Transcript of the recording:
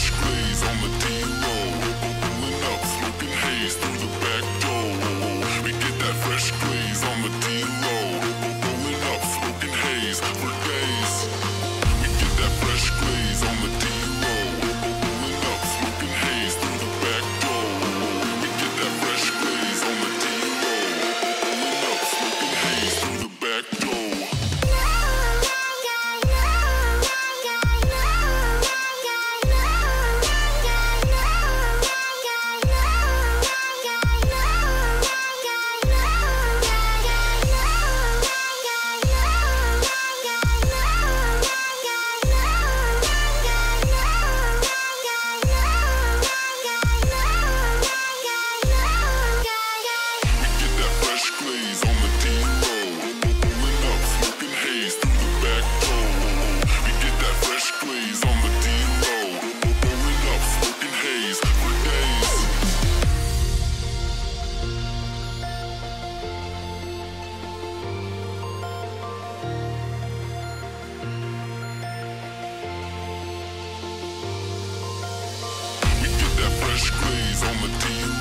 Fresh glaze on the D-roll. fresh glaze on the deal.